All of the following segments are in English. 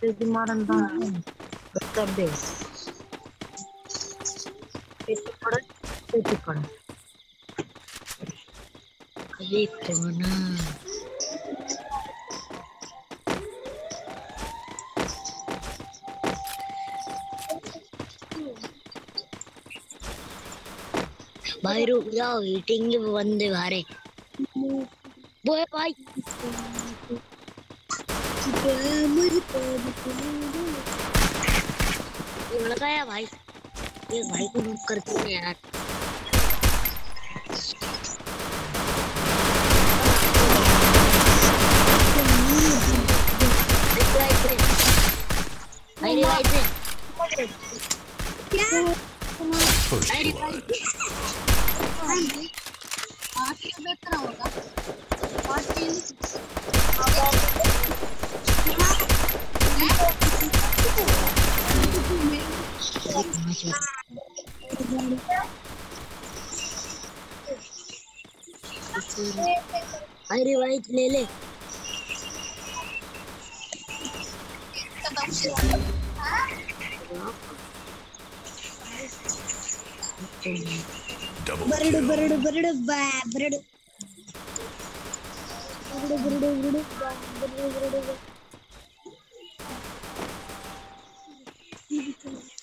Dezimaram da database. Esse produto, esse produto. Cadê terminar? भाई रुक जाओ मीटिंग बंदे भारे वो है भाई ये लगा है भाई। ये भाई को नोट करते हैं यार। First blood. अरे भाई ले ले। बरड़ बरड़ बरड़ बा बरड़। बरड़ बरड़ बरड़ बा बरड़ बरड़ बा।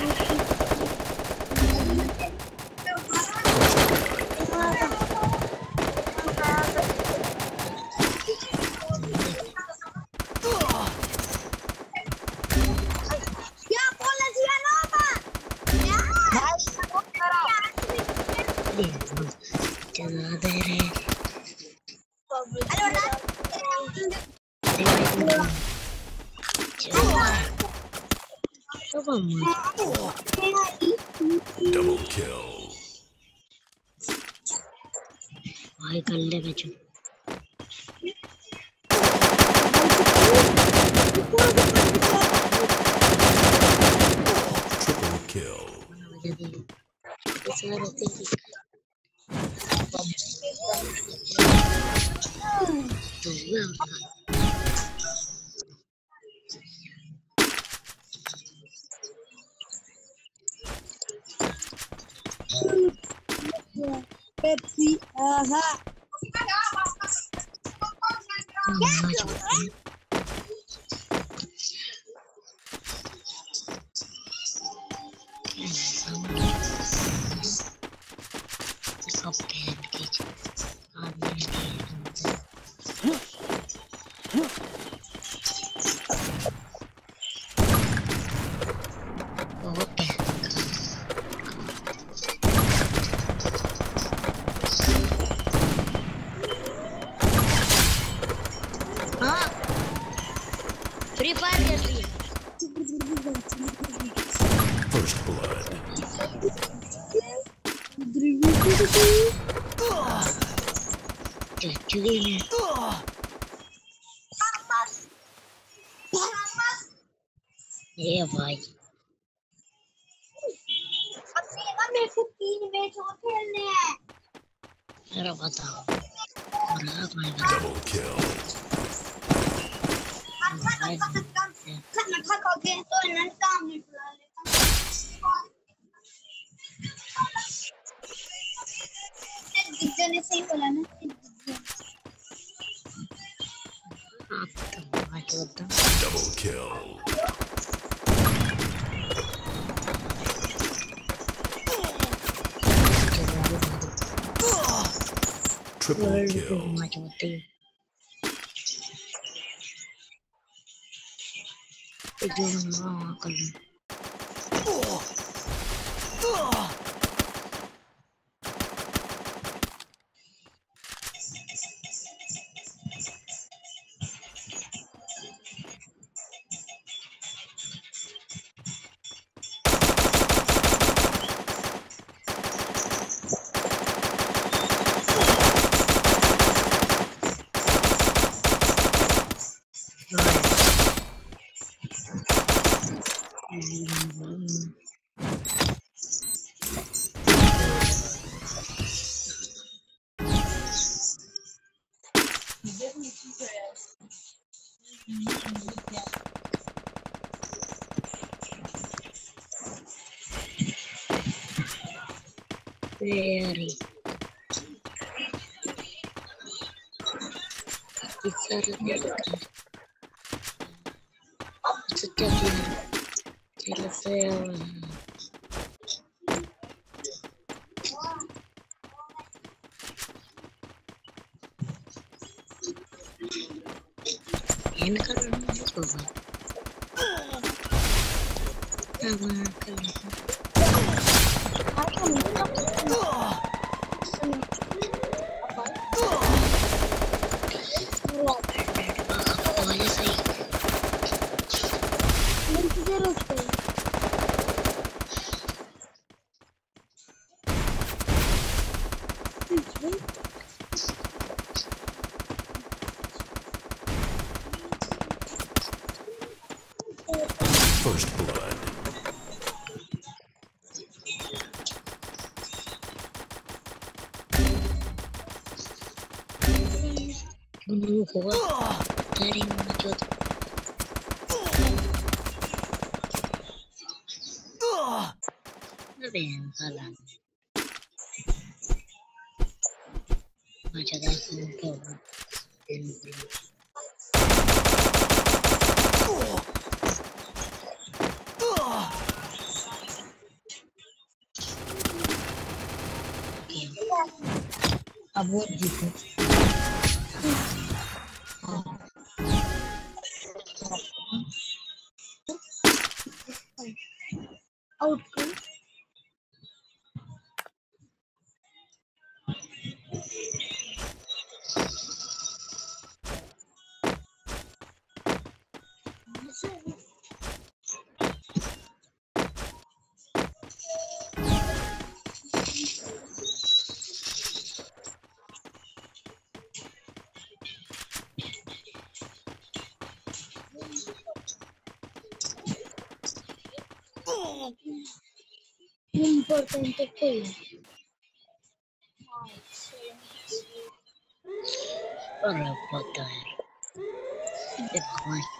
心。Kill. Double kill. Why can't they catch him? Triple kill. Oh. Salazar. Gato! Terkini. ये भाई मेरे को तीन मैच और खेलने हैं मेरा बताओ डबल किल अच्छा तो कम से कम ठग हो गए तो नन काम निकला ले pala sa'yo, wala na Double kill. Triple kill. Ito yung mga kalim. Oh! Very. Bisa dilakukan. Setiap decirles eh, Глухо. Дарин идет. Блин, ладно. Значит, дальше не помню. А вот дикий. Importante que Para botar. Depois.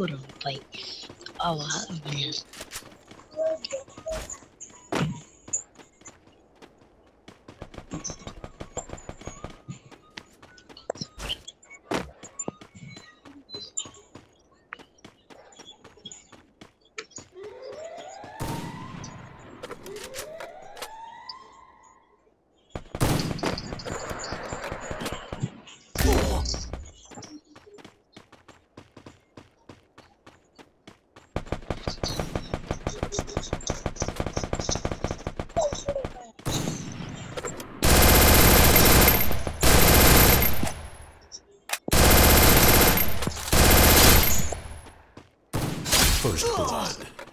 little like a lot of this 是突然。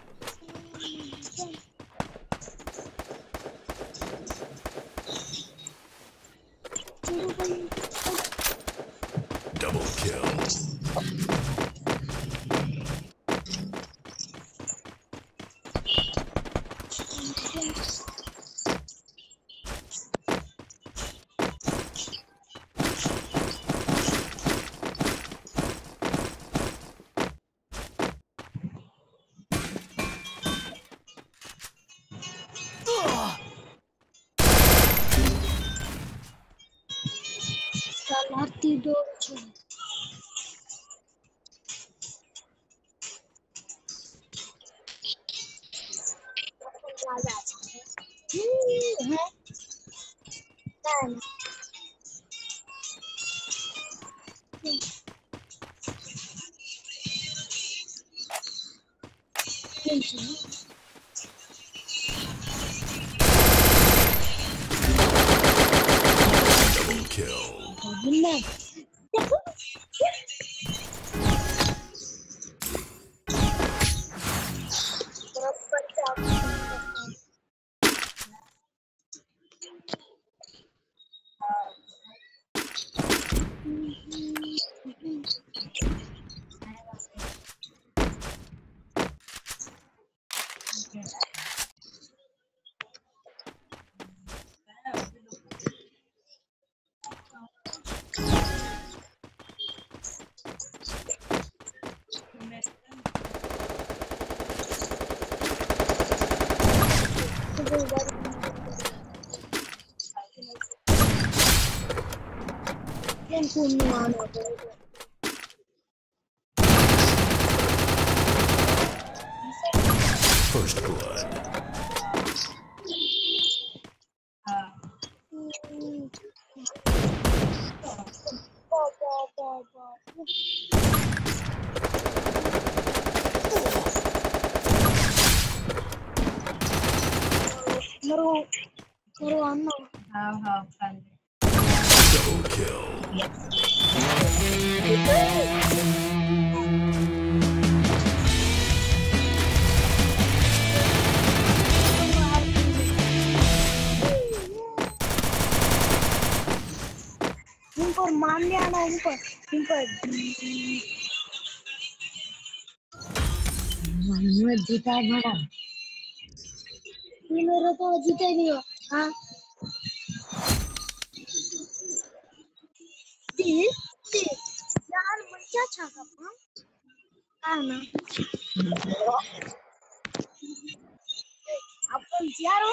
Double kill. First blood. Uh. Naru, naru ano? हाँ हाँ Khan Double kill. ऊपर मान लिया ना ऊपर ऊपर मोहम्मद जीता बड़ा तीनों रहता है जीते नहीं हो हाँ। तीन तीन यार बढ़िया छाका पाऊँ आना अपन यार